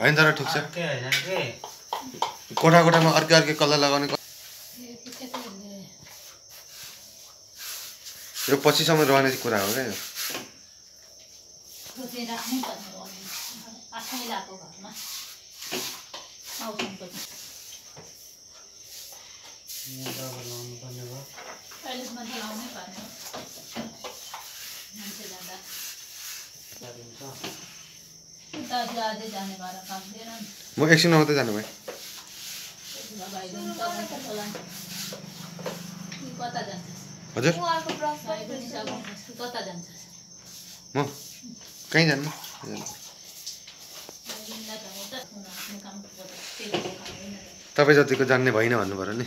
होइन तर ठिक छ। कोठा कोठामा अर्कै। अर्कै कलर लगाउने क- यो पछिसम्म रहने कुरा हो क्या यो। म एकछिन आउँदै जानु जान्छस् हजुर। म कहीँ जानु। तपाईँ जतिको जान्ने भइन भन्नु पऱ्यो नि